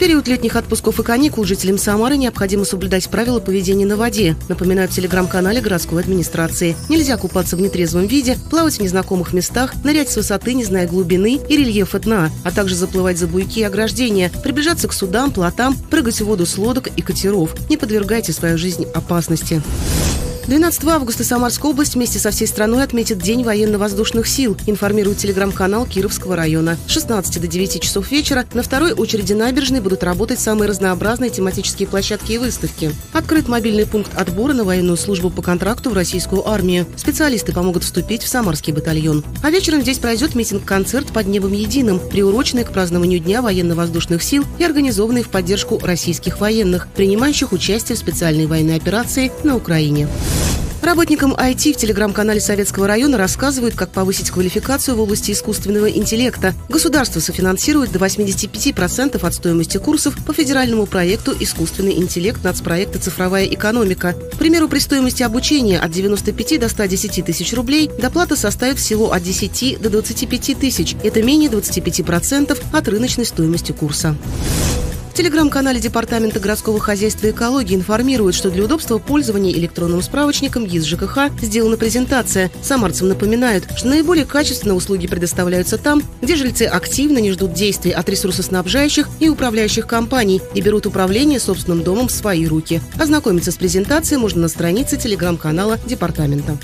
период летних отпусков и каникул жителям Самары необходимо соблюдать правила поведения на воде, напоминают в телеграм-канале городской администрации. Нельзя купаться в нетрезвом виде, плавать в незнакомых местах, нырять с высоты, не зная глубины и рельефа дна, а также заплывать за буйки и ограждения, приближаться к судам, плотам, прыгать в воду с лодок и катеров. Не подвергайте свою жизнь опасности. 12 августа Самарская область вместе со всей страной отметит День военно-воздушных сил, информирует телеграм-канал Кировского района. С 16 до 9 часов вечера на второй очереди набережной будут работать самые разнообразные тематические площадки и выставки. Открыт мобильный пункт отбора на военную службу по контракту в российскую армию. Специалисты помогут вступить в Самарский батальон. А вечером здесь пройдет митинг-концерт под небом единым, приуроченный к празднованию Дня военно-воздушных сил и организованный в поддержку российских военных, принимающих участие в специальной военной операции на Украине. Работникам IT в телеграм-канале Советского района рассказывают, как повысить квалификацию в области искусственного интеллекта. Государство софинансирует до 85% от стоимости курсов по федеральному проекту «Искусственный интеллект» нацпроекта «Цифровая экономика». К примеру, при стоимости обучения от 95 до 110 тысяч рублей доплата составит всего от 10 до 25 тысяч. Это менее 25% от рыночной стоимости курса телеграм-канале Департамента городского хозяйства и экологии информируют, что для удобства пользования электронным справочником ЕС ЖКХ сделана презентация. Самарцам напоминают, что наиболее качественные услуги предоставляются там, где жильцы активно не ждут действий от ресурсоснабжающих и управляющих компаний и берут управление собственным домом в свои руки. Ознакомиться с презентацией можно на странице телеграм-канала Департамента.